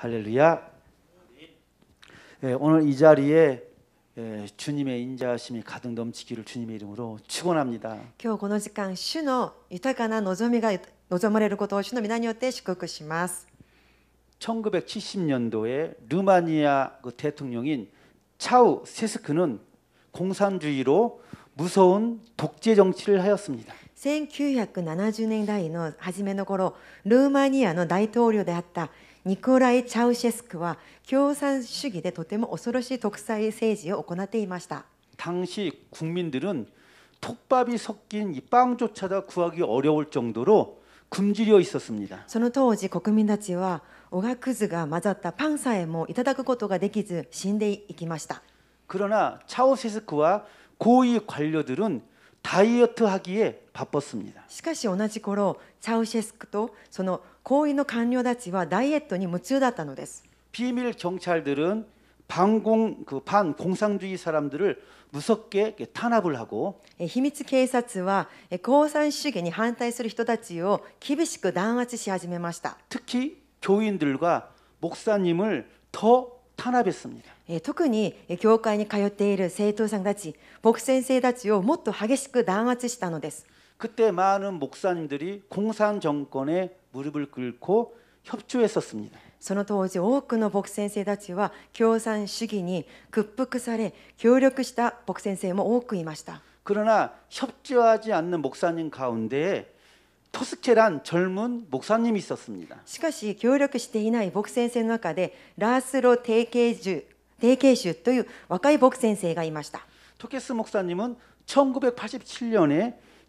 할렐루야. 예, 오늘 이 자리에 예, 주님의 인자하심이 가득 넘치기를 주님의 이름으로 축원합니다. 今日この時間主の豊かな望みが望まれることを主の皆によって祝福します 1970년도에 루마니아 그 대통령인 차우 세스크는 공산주의로 무서운 독재 정치를 하였습니다. 1970年代の初めの頃ルーマニアの大統領であった ニコライ・チャウシェスクは共産主義でとても恐ろしい独裁政治を行っていました 당시 국민들은 톱밥이 섞인 이 빵조차도 구하기 어려울 정도로 굶주려 있었습니다. その当時国民たちはおがくずが混ざったパンさえもいただくことができず死んでいきました 그러나 차우세스크와 고위 관료들은 다이어트 하기에 바빴습니다. しかし同じ頃チャウシェスクとその 高位の官僚たちはダイエットに夢中だったのです 비밀 경찰들은 반공 그 반공상주의 사람들을 무섭게 이렇게 탄압을 하고 え秘密警察はえ共産主義に反対する人たちを厳しく弾圧し始めました 특히 교인들과 목사님을 더 탄압했습니다. え特にえ教会に通っている生徒さんたち牧先生たちをもっと激しく弾圧したのです 그때 많은 목사님들이 공산 정권에 무릎을 꿇고 협조했었습니다. その当時多くの牧先生たちは共産主義に屈服され協力した牧先生も多くいました 그러나 협조하지 않는 목사님 가운데 토스케란 젊은 목사님이 있었습니다. しかし協力していない牧先生の中でラースロ・定型樹定型種という若い牧先生がいました 토케스 목사님은 1987년에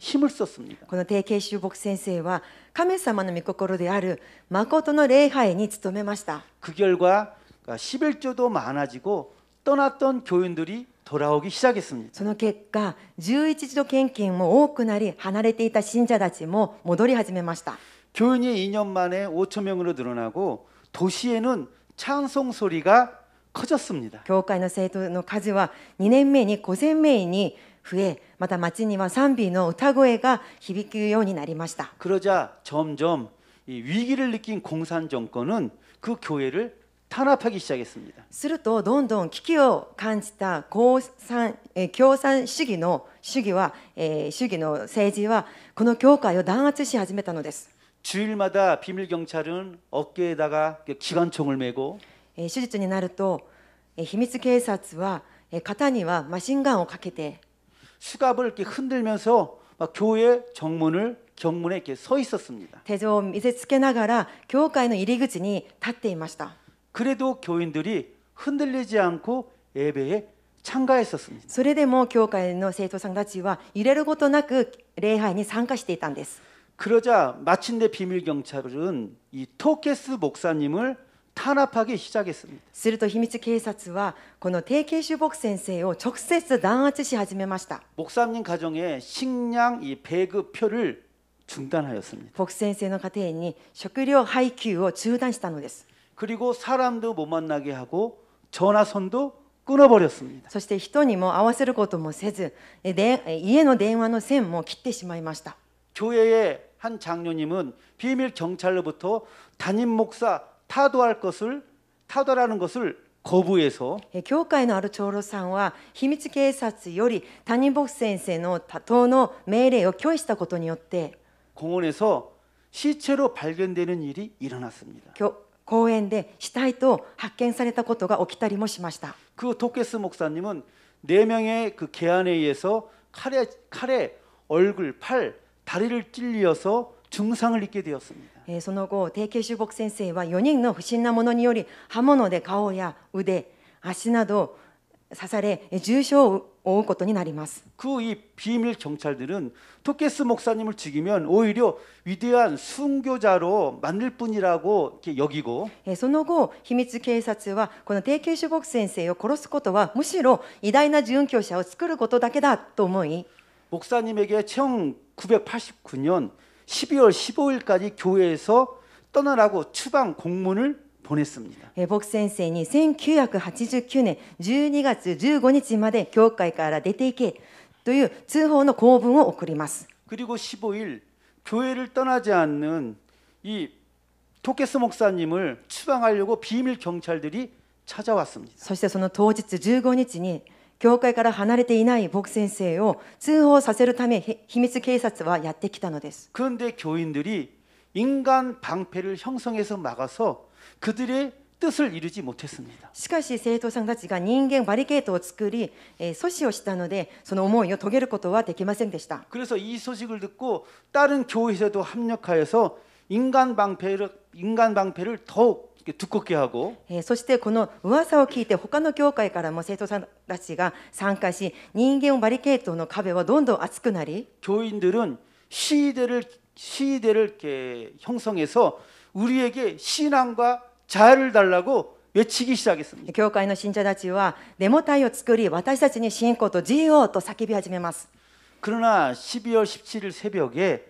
힘을 썼습니다. この定型種牧先生は神様の御心である誠の礼拝に努めました 그 결과 11조도 많아지고 떠났던 교인들이 돌아오기 시작했습니다. その結果11度献金も多くなり離れていた信者たちも戻り始めました 교인이 2년 만에 5천 명으로 늘어나고 도시에는 찬송 소리가 커졌습니다. 教会の生徒の数は2年目に5000名に 増えまた町には賛美の歌声が響くようになりました。그러자점점이위기를느낀공산정권은그교회를탄압하기시작했습니다するとどんどん危機を感じた共産共産主義の主義は、主義の政治はこの教会を弾圧し始めたのです。주일마다비밀경찰은어깨에다가기관총을메고主日になると秘密警察は肩にはマシンガンをかけて 수갑을 이렇게 흔들면서 막 교회 정문을 정문에 이렇게 서 있었습니다. 手錠を見せつけながら教会の入り口に立っていました 그래도 교인들이 흔들리지 않고 예배에 참가했었습니다. それでも教会の生徒さんたちは入れることなく礼拝に参加していたんです 그러자 마침내 비밀 경찰은 이 토케스 목사님을 탄압하기 시작했습니다. すると秘密警察はこの定型種牧先生を直接弾圧し始めました 목사님 가정에 식량 이 배급표를 중단하였습니다. 牧先生の家庭に食料配給を中断したのです 그리고 사람도 못 만나게 하고 전화선도 끊어버렸습니다. そして人にも合わせることもせずえでえ家の電話の線も切ってしまいました 교회의 한 장로님은 비밀 경찰로부터 담임 목사 타도할 것을 타도라는 것을 거부해서 え教会のある長老さんは秘密警察より他人牧先生の多党の命令を拒否したことによって 공원에서 시체로 발견되는 일이 일어났습니다. 教 公園で死体と発見されたことが起きたりもしました 그 토케스 목사님은 네 명의 그 개안에 의해서 칼에 칼에 얼굴, 팔, 다리를 찔려서 증상을 입게 되었습니다. えー、その後定型修木先生は4人の不審なものにより刃物で顔や腕足など刺され重傷を負うことになります。그이비밀경찰들은토케스목사님을죽이면오히려위대한순교자로만들뿐이라고여기고その後秘密警察はこの定型主牧先生を殺すことはむしろ偉大な殉教者を作ることだけだと思い목사님에게1989년 12월 15일까지 교회에서 떠나라고 추방 공문을 보냈습니다. えー僕先生に1989年12月15日まで教会から出ていけという通報の公文を送ります 그리고 15일 교회를 떠나지 않는 이 토케스 목사님을 추방하려고 비밀 경찰들이 찾아왔습니다. そしてその当日15日に 教会から離れていない僕先生を通報させるためひ秘密警察はやってきたのです 그런데 교인들이 인간 방패를 형성해서 막아서 그들의 뜻을 이루지 못했습니다. しかし生徒さんたちが人間バリケードを作り、えー阻止をしたのでその思いを遂げることはできませんでした 그래서 이 소식을 듣고 다른 교회에도 합력하여서 인간 방패를 인간 방패를 더욱 이렇게 두껍게 하고 えーそしてこの噂を聞いて他の教会からも生徒さんたちが参加し人間バリケードの壁はどんどん厚くなり 교인들은 시대를 시대를 이렇게 형성해서 우리에게 신앙과 자유를 달라고 외치기 시작했습니다. 教会の信者たちはデモ隊を作り私たちに信仰と自由をと叫び始めます 그러나 12월 17일 새벽에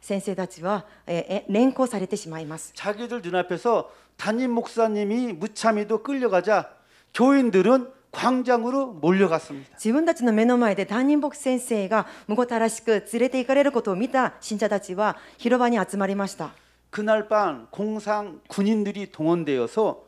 先生たちは、えーえ連行されてしまいます 자기들 눈앞에서 담임 목사님이 무참히도 끌려가자 교인들은 광장으로 몰려갔습니다. 自分たちの目の前で担任牧先生がむごたらしく連れて行かれることを見た信者たちは広場に集まりました 그날 밤 공상 군인들이 동원되어서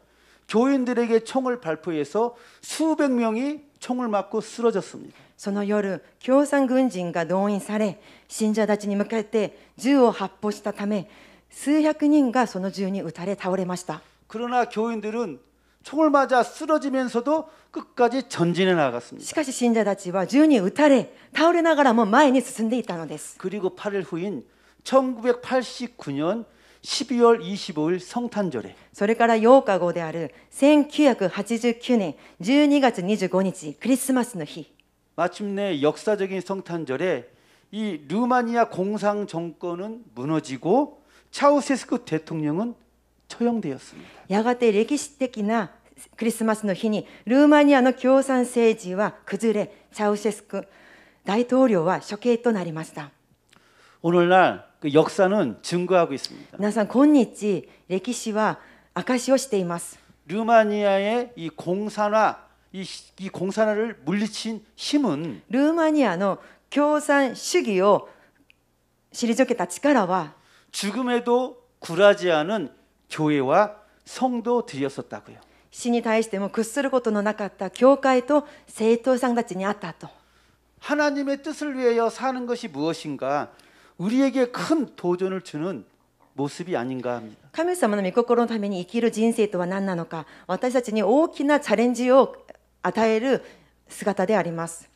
교인들에게 총을 발포해서 수백 명이 총을 맞고 쓰러졌습니다. その夜共産軍人が動員され信者たちに向かって銃を発砲したため数百人がその銃に撃たれ倒れました 그러나 교인들은 총을 맞아 쓰러지면서도 끝까지 전진해 나갔습니다. しかし信者たちは銃に撃たれ倒れながらも前に進んでいったのです 그리고 8일 후인 1989년 12월 25일 성탄절에 それから8日後である1989年12月25日クリスマスの日 마침내 역사적인 성탄절에 이 루마니아 공상 정권은 무너지고 차우세스크 대통령은 처형되었습니다. やがて歴史的なクリスマスの日にルーマニアの共産政治は崩れチャウシェスク大統領は処刑となりました 오늘날 그 역사는 증거하고 있습니다. 皆さん今日歴史は証しをしています 루마니아의 이 공산화 이, 시- 이 공산화를 물리친 힘은 ルーマニアの共産主義を退けた力は 죽음에도 굴하지 않은 교회와 성도들이었었다고요. 死に対しても屈することのなかった教会と生徒さんたちにあったと 하나님의 뜻을 위하여 사는 것이 무엇인가? 우리에게 큰 도전을 주는 모습이 아닌가 합니다. 神様の御心のために生きる人生とは何なのか私たちに大きなチャレンジを 与える姿であります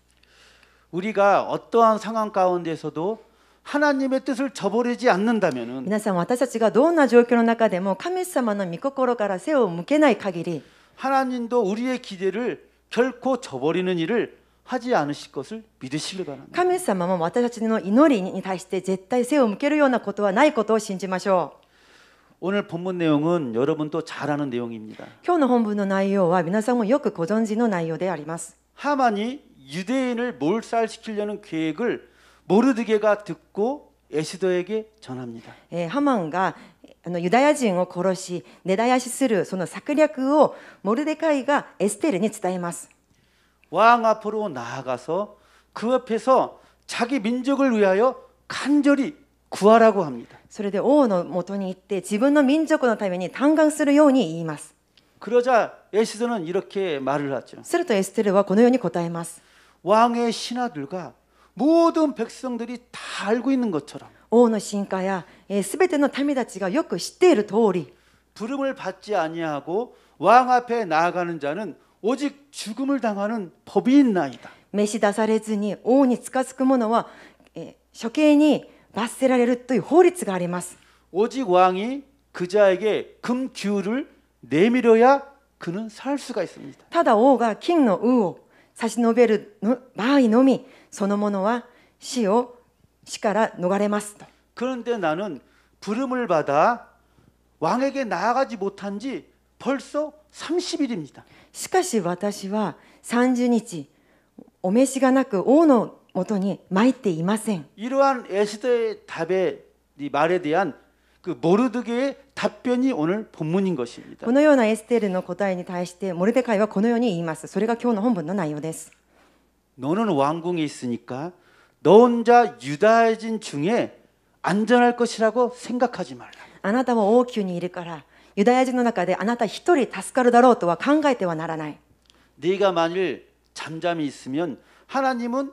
우리가 어떠한 상황 가운데서도 하나님의 뜻을 저버리지 않는다면은 皆さん私たちがどんな状況の中でも神様の御心から背を向けない限り 하나님도 우리의 기대를 결코 저버리는 일을 하지 않으실 것을 믿으시길 바랍니다. 神様も私たちの祈りに対して絶対背を向けるようなことはないことを信じましょう 오늘 본문 내용은 여러분도 잘 아는 내용입니다. 今日の本文の内容は皆さんもよくご存知の内容であります 하만이 유대인을 몰살시키려는 계획을 모르드게가 듣고 에스더에게 전합니다. えーハマンが あのユダヤ人を殺し根絶やしするその策略をモルデカイがエステルに伝えます 왕 앞으로 나아가서 그 앞에서 자기 민족을 위하여 간절히 구하라고 합니다. それで王のもとに行って自分の民族のために嘆願するように言います 그러자 에시더는 이렇게 말을 하죠. するとエステルはこのように答えます 왕의 신하들과 모든 백성들이 다 알고 있는 것처럼 王の神家やすべての民たちがよく知っている通り 부름을 받지 아니하고 왕 앞에 나아가는 자는 오직 죽음을 당하는 법이 있나이다. 召し出されずに王に近づく者はえー処刑に 罰せられるという法律があります 오직 왕이 그 자에게 금 기울을 내밀어야 그는 살 수가 있습니다. ただ王が金の羽を差し伸べるの場合のみその者は死を死から逃れますと 그런데 나는 부름을 받아 왕에게 나아가지 못한 지 벌써 30일입니다. しかし私は30日お召しがなく王の もとに参っていません 이러한 에스더의 답에 이 말에 대한 그 모르드게의 답변이 오늘 본문인 것입니다. このようなエステルの答えに対してモルデカイはこのように言いますそれが今日の本文の内容です 너는 왕궁에 있으니까 너 혼자 유다인 중에 안전할 것이라고 생각하지 말라. あなたは王宮にいるからユダヤ人の中であなた一人助かるだろうとは考えてはならない 네가 만일 잠잠히 있으면 하나님은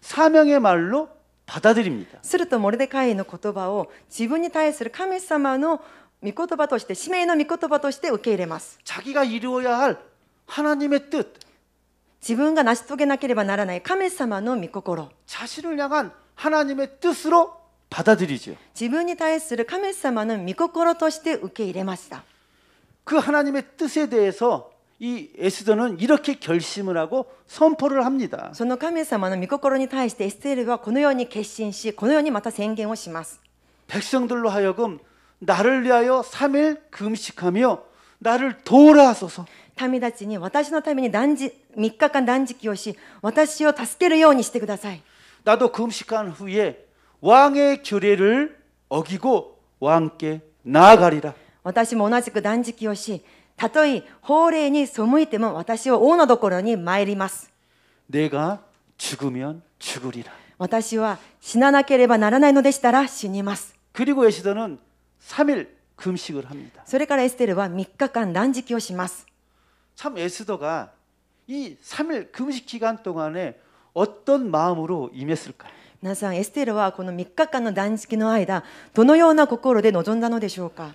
사명의 말로 받아들입니다. うするとモルデカイの言葉を自分に対する神様の御言葉として使命の御言葉として受け入れます 자기가 이루어야 할 하나님의 뜻, 自分が成し遂げなければならない神様の御心 자신을 향한 하나님의 뜻으로 받아들이죠. 自分に対する神様の御心として受け入れました 그 하나님의 뜻에 대해서 이 에스더는 이렇게 결심을 하고 선포를 합니다. その神様の御心に対してエステルはこのように決心しこのようにまた宣言をします 백성들로 하여금 나를 위하여 3일 금식하며 나를 도우라 하소서. 民たちに私のために断食3日間断食をし私を助けるようにしてください 나도 금식한 후에 왕의 규례를 어기고 왕께 나아가리라. 私も同じく断食をし たとえ法令に背いても私は王のところに参ります 내가 죽으면 죽으리라. 私は死ななければならないのでしたら死にます 그리고 에스더는 3일 금식을 합니다. それからエステルは3日間断食をします 참 에스더가 이 3일 금식 기간 동안에 어떤 마음으로 임했을까요? 皆さんエステルはこの3日間の断食の間どのような心で臨んだのでしょうか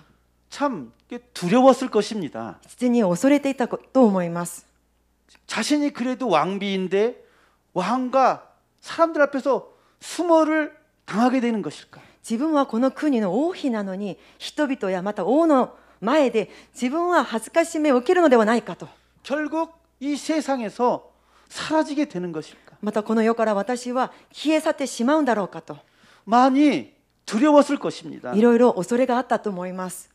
참 이게 두려웠을 것입니다. 実に恐れていたと思います 자신이 그래도 왕비인데 왕과 사람들 앞에서 수모를 당하게 되는 것일까? 自分はこの国の王妃なのに人々やまた王の前で自分は恥ずかしめを受けるのではないかと 결국 이 세상에서 사라지게 되는 것일까? またこの世から私は消え去ってしまうんだろうかと 많이 두려웠을 것입니다. いろいろ恐れがあったと思います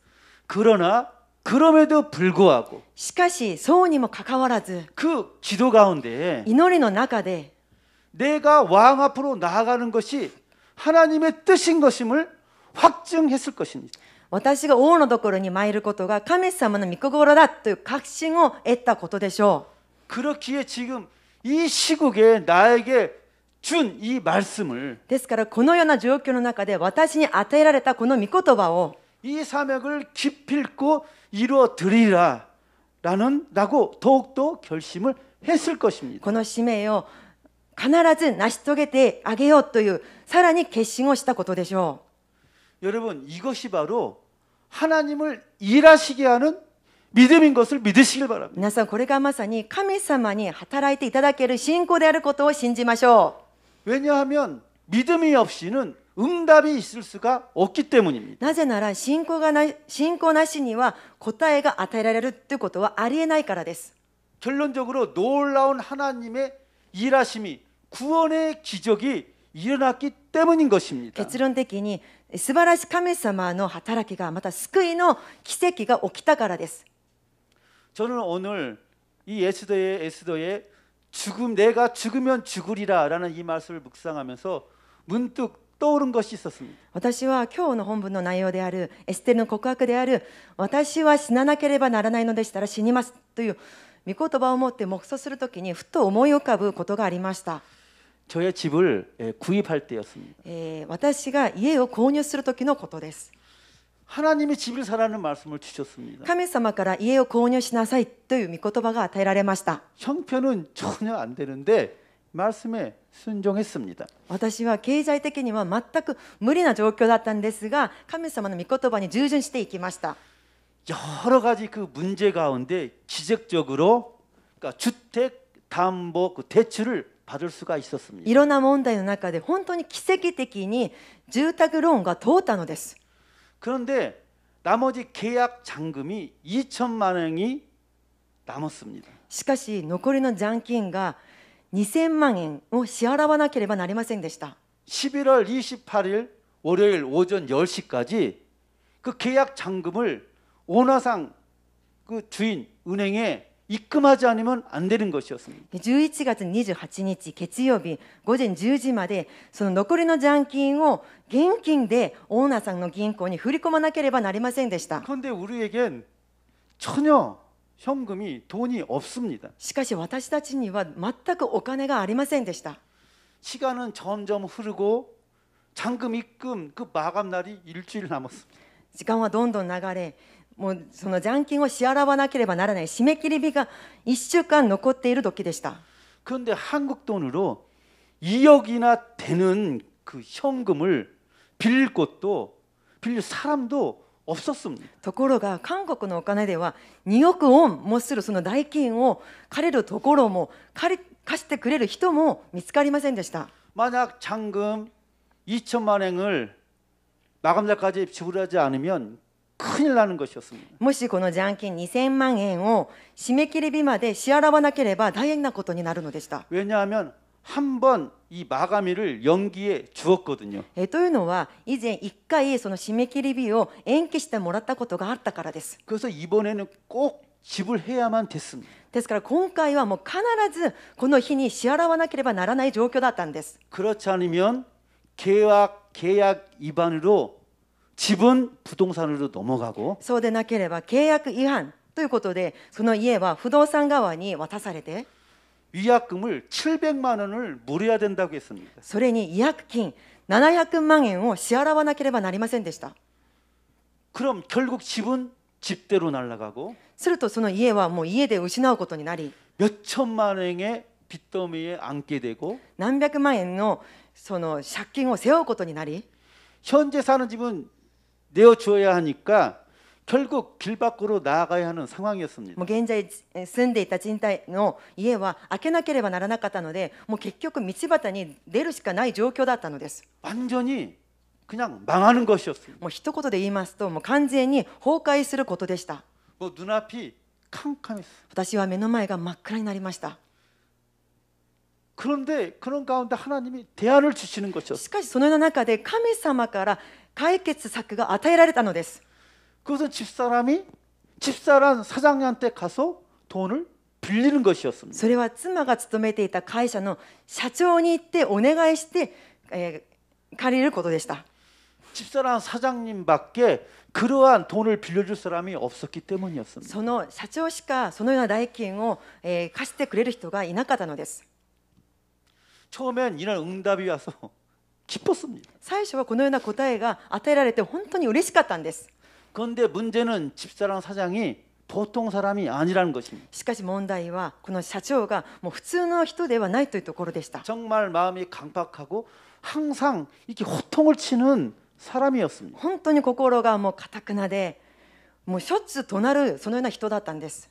그러나 그럼에도 불구하고 しかしそうにもかかわらず 그 기도 가운데 祈りの中で 내가 왕 앞으로 나아가는 것이 하나님의 뜻인 것임을 확증했을 것입니다. 私が王のところに参ることが神様の御心だという確信を得たことでしょ 그렇기에 지금 이 시국에 나에게 준 이 말씀을 うですからこのような状況の中で私に与えられたこの御言葉を 이 사명을 기필코 이루어 드리라 라는 라고 더욱더 결심을 했을 것입니다. この使命を必ず成し遂げてあげようというさらに決心をしたことでしょ 여러분 이것이 바로 하나님을 일하시게 하는 믿음인 것을 믿으시길 う 바랍니다. 皆さんこれがまさに神様に働いていただける信仰であることを信じましょ 왜냐하면 믿음이 없이는 응답이 있을 수가 없기 때문입니다. うなぜなら信仰がな信仰なしには答えが与えられるということはありえないからです 결론적으로 놀라운 하나님의 일하심이 구원의 기적이 일어났기 때문인 것입니다. 結論的に素晴らしい神様の働きがまた救いの奇跡が起きたからです 저는 오늘 이 에스더의 에스더의 죽음 내가 죽으면 죽으리라라는 이 말씀을 묵상하면서 문득 떠오른 것이 있었습니다. 私は今日の本文の内容であるエステルの告白である私は死ななければならないのでしたら死にますという御言葉を持って黙想するときにふと思い浮かぶことがありました、 저의 집을 예, 구입할 때였습니다. えー私が家を購入する時のことです 하나님이 집을 사라는 말씀을 주셨습니다. 神様から家を購入しなさいという御言葉が与えられました 형편은 전혀 안 되는데 말씀에 순종했습니다. 私は経済的には全く無理な状況だったんですが神様の御言葉に従順していきました 여러 가지 그 문제 가운데 기적적으로 그러니까 주택 담보 그 대출을 받을 수가 있었습니다. いろんな問題の中で本当に奇跡的に住宅ローンが通ったのです 그런데 나머지 계약 잔금이 2천만 원이 남았습니다. しかし残りの残金が 2000万円を支払わなければなりませんでした 11월 28일 월요일 오전 10시까지 그 계약 잔금을 원화상 그 주인 은행에 입금하지 않으면 안 되는 것이었습니다. 11月28日月曜日午前10時までその残りの残金を現金でオーナーさんの銀行に振り込まなければなりませんでした 그런데 우리에겐 전혀 현금이 돈이 없습니다. しかし私たちには全くお金がありませんでした 시간은 점점 흐르고 잔금 입금 그 마감 날이 일주일 남았습니다. 時間はどんどん流れもうその残金を支払わなければならない締め切り日が1週間残っている時でした 그런데 한국 돈으로 2억이나 되는 그 현금을 빌릴 곳도 빌릴 사람도 없었습니다. ところが韓国のお金では2億ウォンもするその代金を借りるところも借り貸してくれる人も見つかりませんでした 만약 잔금 2천만 원을 마감날까지 지불하지 않으면 큰일 나는 것이었습니다. もしこの残金2000万円を締め切り日まで支払わなければ大変なことになるのでした 왜냐하면 한 번 이 마감일을 연기해 주었거든요. えというのは以前1回その締め切り日を延期してもらったことがあったからです 그래서 이번에는 꼭 지불해야만 됐습니다. ですから今回はもう必ずこの日に支払わなければならない状況だったんです 그렇지 않으면 계약 계약 위반으로 집은 부동산으로 넘어가고 そうでなければ契約違反ということでその家は不動産側に渡されて 위약금을 700만 원을 물어야 된다고 했습니다. それに違約金700万円を支払わなければなりませんでした 그럼 결국 집은 집대로 날아가고 するとその家はもう家で失うことになり 몇 천만 원의 빚더미에 앉게 되고 何百万円のその借金を背負うことになり 현재 사는 집은 내어 주어야 하니까 결국 길 밖으로 나아가야 하는 상황이었습니다. もう現在えー住んでいた賃貸の家は開けなければならなかったのでもう結局道端に出るしかない状況だったのです 완전히 그냥 망하는 것이었습니다. もう一言で言いますともう完全に崩壊することでした 뭐 눈앞이 캄캄했어요. 私は目の前が真っ暗になりました 그런데 그런 가운데 하나님이 대안을 주시는 것이었어요. しかしそのような中で神様から解決策が与えられたのです 그것은 집사람이 집사람 사장님한테 가서 돈을 빌리는 것이었습니다. それは妻が勤めていた会社の社長に行ってお願いして、えー借りることでした 집사람 사장님밖에 그러한 돈을 빌려줄 사람이 없었기 때문이었습니다. その社長しかそのような代金を、えー貸してくれる人がいなかったのです 처음엔 이런 응답이 와서 기뻤습니다. 最初はこのような答えが与えられて本当に嬉しかったんです 그런데 문제는 집사랑 사장이 보통 사람이 아니라는 것입니다. しかし問題はこの社長がもう普通の人ではないというところでした 정말 마음이 강박하고 항상 이렇게 호통을 치는 사람이었습니다. 本当に心がもう堅くなでもうしょっちゅう怒鳴るそのような人だったんです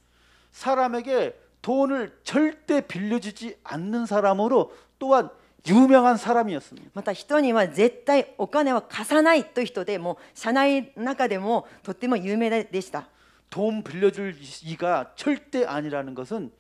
사람에게 돈을 절대 빌려주지 않는 사람으로 또한 유명한 사람이었습니다. また人には絶対お金は貸さないという人でもう社内の中でもとっても有名でした 돈 빌려줄 이가 절대 아니라는 것은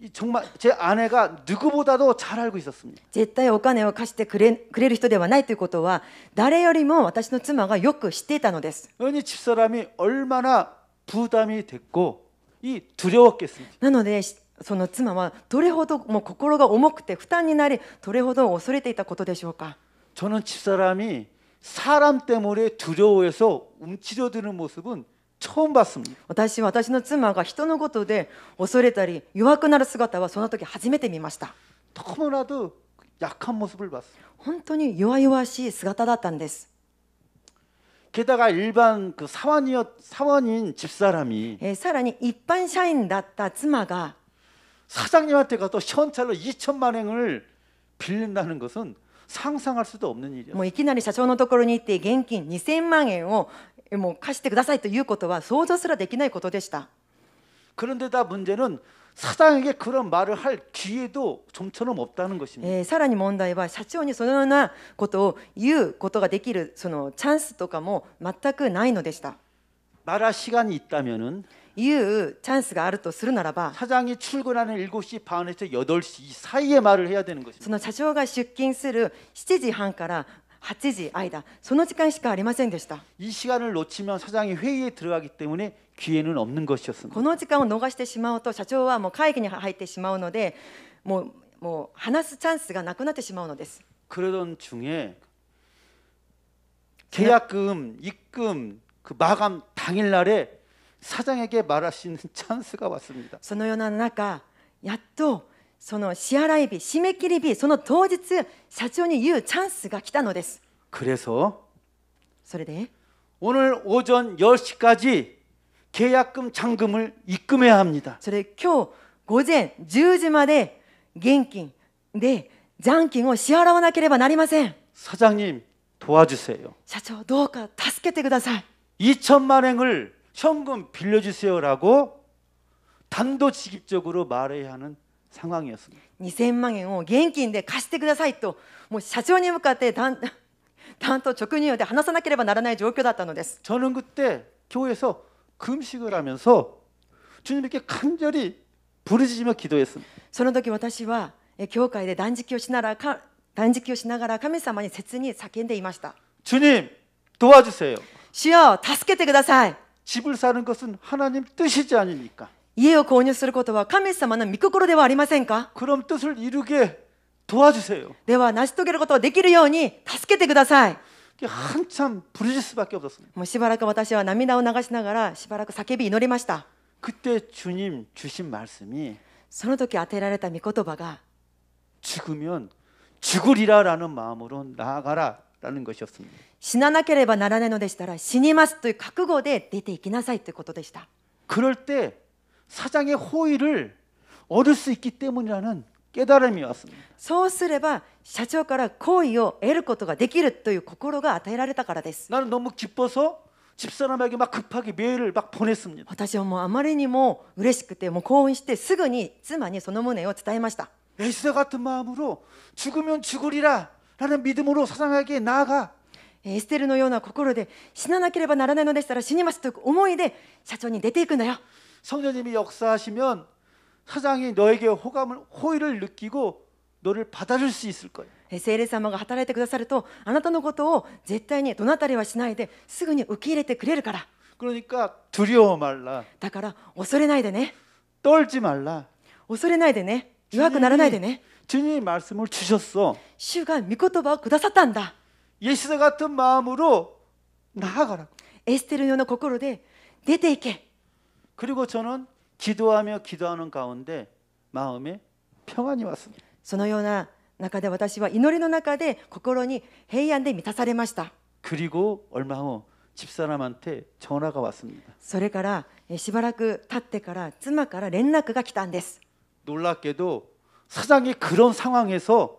이 정말 제 아내가 누구보다도 잘 알고 있었습니다. 絶対お金を貸してくれくれる人ではないということは誰よりも私の妻がよく知っていたのです 은희 집사람이 얼마나 부담이 됐고 이 두려웠겠습니까? なのでし その妻はどれほどもう心が重くて負担になりどれほど恐れていたことでしょうか 저는 집사람이 사람 때문에 두려워해서 움츠려드는 모습은 처음 봤습니다. 私は私の妻が人のことで恐れたり弱くなる姿はその時初めて見ました 너무나도 약한 모습을 봤어요. 本当に弱々しい姿だったんです 게다가 일반 그 사원이었 사원인 집사람이 えーさらに一般社員だった妻が 사장님한테 가서 현찰로 2천만 원을 빌린다는 것은 상상할 수도 없는 일이었어요. もういきなり社長のところに行って現金2000万円をえーもう貸してくださいということは想像すらできないことでした 그런데다 문제는 사장에게 그런 말을 할 기회도 좀처럼 없다는 것입니다. えーさらに問題は社長にそのようなことを言うことができるそのチャンスとかも全くないのでした 말할 시간이 있다면은 言うチャンスがあるとするならば 사장이 출근하는 7시 반에서 8시 사이에 말을 해야 되는 것입니다. その社長が出勤する7時半から8時間その時間しかありませんでした 이 시간을 놓치면 사장이 회의에 들어가기 때문에 기회는 없는 것이었습니다. この時間を逃してしまうと社長はもう会議に入ってしまうのでもうもう話すチャンスがなくなってしまうのです 그러던 중에 계약금, 입금 그 마감 당일날에 사장에게 말할 수 있는 찬스가 왔습니다. そのような中やっとその支払い日締め切り日その当日社長に言うチャンスが来たのです 그래서 それで 오늘 오전 10시까지 계약금 잔금을 입금해야 합니다. それ今日午前10時まで現金で残金を支払わなければなりません 사장님 도와주세요. 社長どうか助けてください 2천만 원을 현금 빌려주세요라고 단도직입적으로 말해야 하는 상황이었습니다. 2000万円を現金で貸してくださいともう社長に向かって担担当直入で話さなければならない状況だったのです 저는 그때 교회에서 금식을 하면서 주님께 간절히 부르짖으며 기도했습니다. その時私はえ教会で断食をしながらか断食をしながら神様に切に叫んでいました 주님 도와주세요. 主よ助けてください 집을 사는 것은 하나님 뜻이지 아닙니까? 家を購入することは神様の御心ではありませんか 그럼 뜻을 이루게 도와주세요. では成し遂げることができるように助けてください 이게 한참 부르짖을 수밖에 없었습니다. もうしばらく私は涙を流しながらしばらく叫び祈りました 그때 주님 주신 말씀이 その時与えられた御言葉が 죽으면 죽으리라라는 마음으로 나아가라라는 것이었습니다. 死ななければならないのでしたら死にますという覚悟で出ていきなさいということでした 그럴 때 사장의 호의를 얻을 수 있기 때문이라는 깨달음이 왔습니다. そうすれば社長から好意を得ることができるという心が与えられたからです 나는 너무 기뻐서 집사람에게 막 급하게 메일을 막 보냈습니다. 私はもうあまりにも嬉しくてもう興奮してすぐに妻にその旨を伝えました 에스더 같은 마음으로 죽으면 죽으리라 라는 믿음으로 사장에게 나아가 エステルのような心で死ななければならないのでしたら死にますという思いで社長に出ていくんだよ 성령님이 역사하시면 사장이 너에게 호감을 호의를 느끼고 너를 받아줄 수 있을 거예요. え聖霊様が働いてくださるとあなたのことを絶対にどなたりはしないですぐに受け入れてくれるから 그러니까 두려워 말라, だから恐れないでね 떨지 말라. 恐れないでね弱くならないでね 주님이 말씀을 주셨어. 主が御言葉をくださったんだ 예시대 같은 마음으로 나아가라. エステルのような心で出ていけ 그리고 저는 기도하며 기도하는 가운데 마음에 평안이 왔습니다. そのような中で私は祈りの中で心に平安で満たされました 그리고 얼마 후 집사람한테 전화가 왔습니다. それからえーしばらく経ってから妻から連絡が来たんです 놀랍게도 사장이 그런 상황에서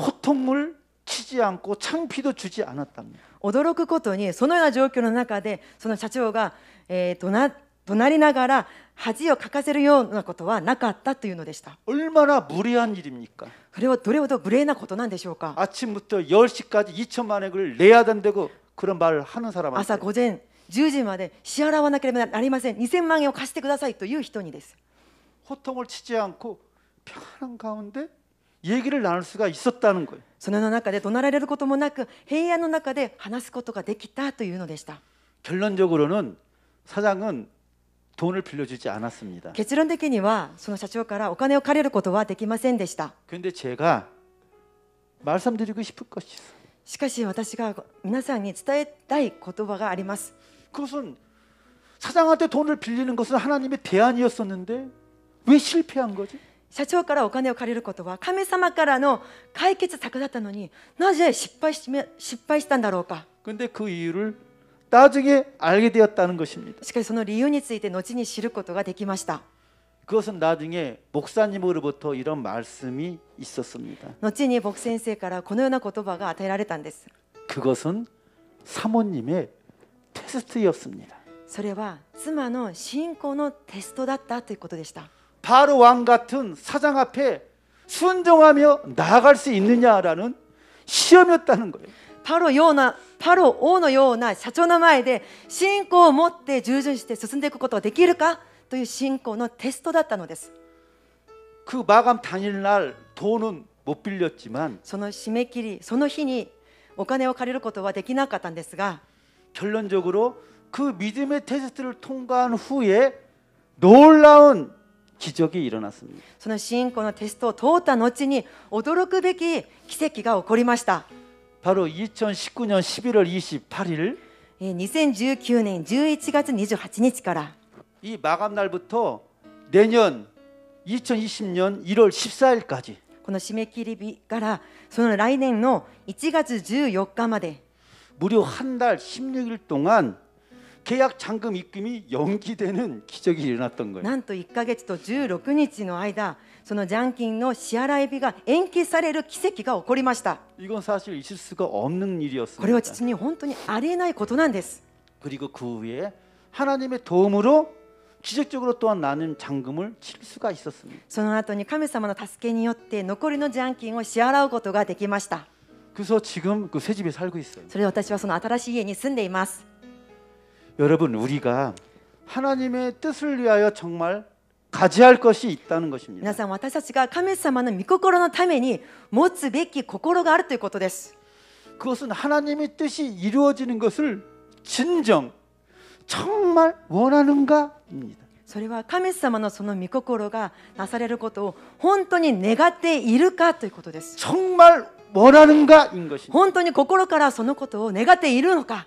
호통을 치지 않고 창피도 주지 않았답니다. 驚くことにそのような状況の中でその社長が、えー、怒鳴怒鳴りながら恥をかかせるようなことはなかったというのでした 얼마나 무례한 일입니까? それはどれほど無礼なことなんでしょうか 아침부터 10시까지 2천만 원을 내야 된다고 그런 말을 하는 사람한테 朝午前10時まで支払わなければなりません2000万円を貸してくださいという人にです 호통을 치지 않고 평안한 가운데 얘기를 나눌 수가 있었다는 거예요. その中で怒鳴られることもなく平安の中で話すことができたというのでした 결론적으로는 사장은 돈을 빌려주지 않았습니다. 結論的にはその社長からお金を借りることはできませんでした 그런데 제가 말씀드리고 싶을 것이 있어요. しかし私が皆さんに伝えたい言葉があります 그것은 사장한테 돈을 빌리는 것은 하나님의 대안이었었는데 왜 실패한 거지? 社長からお金を借りることは神様からの解決策だったのになぜ失敗し失敗したんだろうか 근데 그 이유를 나중에 알게 되었다는 것입니다. しかしその理由について後に知ることができました 그것은 나중에 목사님으로부터 이런 말씀이 있었습니다. 後に僕先生からこのような言葉が与えられたんです 그것은 사모님의 테스트였습니다. それは妻の信仰のテストだったということでした 바로 왕 같은 사장 앞에 순종하며 나아갈 수 있느냐라는 시험이었다는 거예요. パロようなパロ王のような社長の前で信仰を持って従順して進んでいくことができるかという信仰のテストだったのです 그 마감 당일날 돈은 못 빌렸지만 その締め切りその日にお金を借りることはできなかったんですが 결론적으로 그 믿음의 테스트를 통과한 후에 놀라운 기적이 일어났습니다. その信仰のテストを通った後に驚くべき奇跡が起こりました。 바로 2019년 11월 28일 えー2019年11月28日から 이 마감 날부터 내년 2020년 1월 14일까지 この締め切り日からその来年の1月14日まで 무려 한 달 16일 동안 계약 잔금 입금이 연기되는 기적이 일어났던 거예요. なんと1ヶ月と16日の間その残金の支払い日が延期される奇跡が起こりました 이건 사실 있을 수가 없는 これは 일이었습니다. 実に本当にありえないことなんです 그리고 그 후에 하나님의 도움으로 기적적으로 또한 나는 잔금을 칠 수가 있었습니다. その後に神様の助けによって残りの残金を支払うことができました 그래서 지금 그 새 집에 살고 있어요. それで私はその新しい家に住んでいます 여러분 우리가 하나님의 뜻을 위하여 정말 가지할 것이 있다는 것입니다. 皆さん私たちが神様の御心のために持つべき心があるということです 그것은 하나님의 뜻이 이루어지는 것을 진정 정말 원하는가입니다. それは神様のその御心がなされることを本当に願っているかということです 정말 원하는가인 것입니다. 本当に心からそのことを願っているのか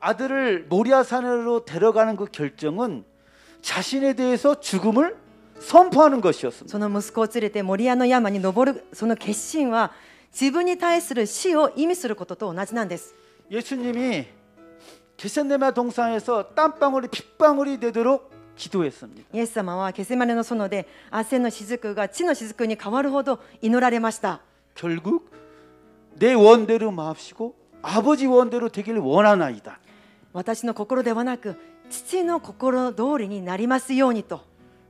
아들을 모리아산으로 데려가는 그 결정은 자신에 대해서 죽음을 선포하는 것이었습니다. その息子を連れてモリアの山に登るその決心は自分に対する死を意味することと同じなんです 예수님이 게셋네마 동산에서 땀방울이 핏방울이 되도록 기도했습니다. イエス様はケセマネの園で汗の雫が地の雫に変わるほど祈られました 결국 내 원대로 마옵시고 아버지 원대로 되길 원하나이다. 私の心ではなく父の心通りになりますようにと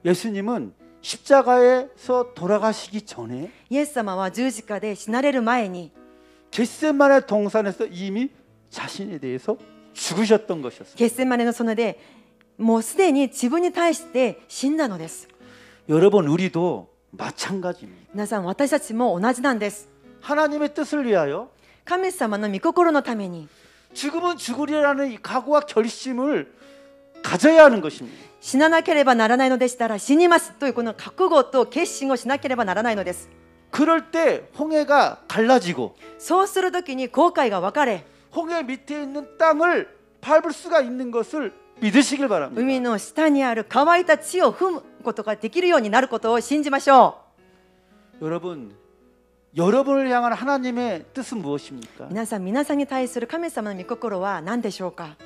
예수님은 십자가에서 돌아가시기 전에 イエス様は十字架で死なれる前に 겟세만의 동산에서 이미 자신에 대해서 죽으셨던 것이었습니다. 決戦までの園でもうすでに自分に対して死んだのです 여러분 우리도 마찬가지입니다. 皆さん私たちも同じなんです 하나님의 뜻을 위하여 神様の御心のために 정말 원하는 가입니다. 神様の御心のために 하나님의 뜻을 위하여 神様の御心を願っているか 정말 죽으면 죽으리라는 이 각오와 결심을 가져야 하는 것입니다. 死ななければならないのでしたら死にますというこの覚悟と決心をしなければならないのです 그럴 때 홍해가 갈라지고 そうするときに後悔が分かれ 홍해 밑에 있는 땅을 밟을 수가 있는 것을 믿으시길 바랍니다. 海の下にある乾いた地を踏むことができるようになることを信じましょ 여러분, 여러분을 향한 하나님의 뜻은 무엇입니까? う皆さん皆さんに対する神様の御心は何でしょうか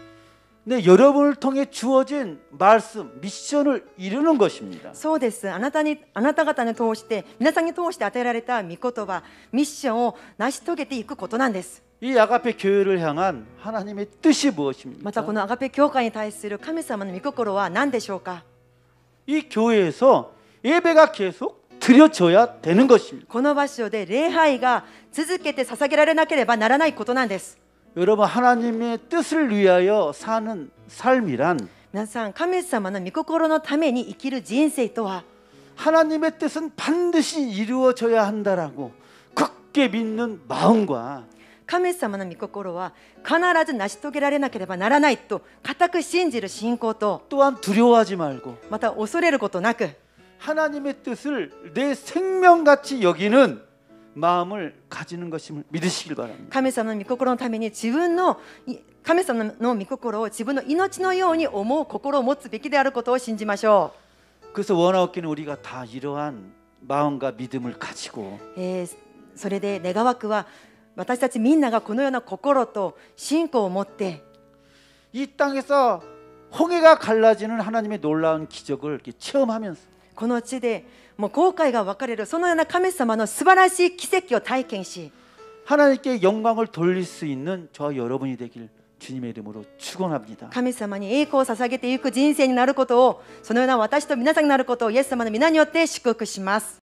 네, 여러분을 통해 주어진 말씀, 미션을 이루는 것입니다. そうですあなたにあなた方に通して皆さんに通して与えられた御言葉ミッションを成し遂げていくことなんです 이 아가페 교회를 향한 하나님의 뜻이 무엇입니까? またこのアガペ教会に対する神様の御心は何でしょうか 이 교회에서 예배가 계속 드려져야 되는 것입니다. この場所で礼拝が続けて捧げられなければならないことなんです 여러분 하나님의 뜻을 위하여 사는 삶이란 皆さん神様の御心のために生きる人生とは 하나님의 뜻은 반드시 이루어져야 한다라고 굳게 믿는 마음과 神様の御心は必ず成し遂げられなければならないと固く信じる信仰と 또한 두려워하지 말고 また恐れることなく 하나님의 뜻을 내 생명같이 여기는 마음을 가지는 것임을 믿으시길 바랍니다. 神様の御心のために自分のい神様の御心を自分の命のように思う心を持つべきであることを信じましょ 그래서 원하옵기는 우리가 다 이러한 마음과 믿음을 가지고 う、えーそれで願わくは私たちみんながこのような心と信仰を持って 이 땅에서 홍해가 갈라지는 하나님의 놀라운 기적을 이렇게 체험하면서 この地でもう後悔が分かれるそのような神様の素晴らしい奇跡を体験し 하나님께 영광을 돌릴 수 있는 저와 여러분이 되길 주님의 이름으로 축원합니다. 神様に栄光を捧げていく人生になることをそのような私と皆さんになることをイエス様の皆によって祝福します